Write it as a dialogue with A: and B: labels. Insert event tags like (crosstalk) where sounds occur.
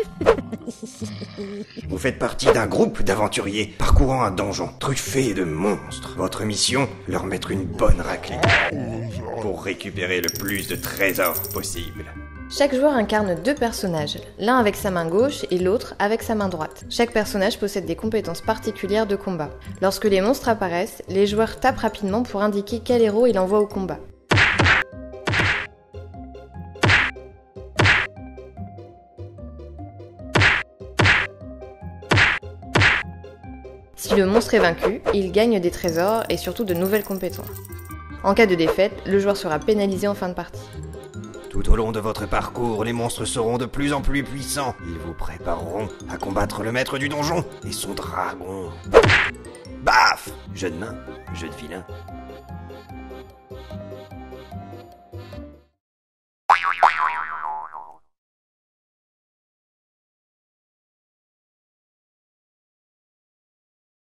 A: (laughs) Vous faites partie d'un groupe d'aventuriers parcourant un donjon truffé de monstres. Votre mission, leur mettre une bonne raclée pour récupérer le plus de trésors possible.
B: Chaque joueur incarne deux personnages, l'un avec sa main gauche et l'autre avec sa main droite. Chaque personnage possède des compétences particulières de combat. Lorsque les monstres apparaissent, les joueurs tapent rapidement pour indiquer quel héros il envoie au combat. Si le monstre est vaincu, il gagne des trésors et surtout de nouvelles compétences. En cas de défaite, le joueur sera pénalisé en fin de partie.
A: Tout au long de votre parcours, les monstres seront de plus en plus puissants. Ils vous prépareront à combattre le maître du donjon et son dragon. Baf Jeu de main, jeu de vilain.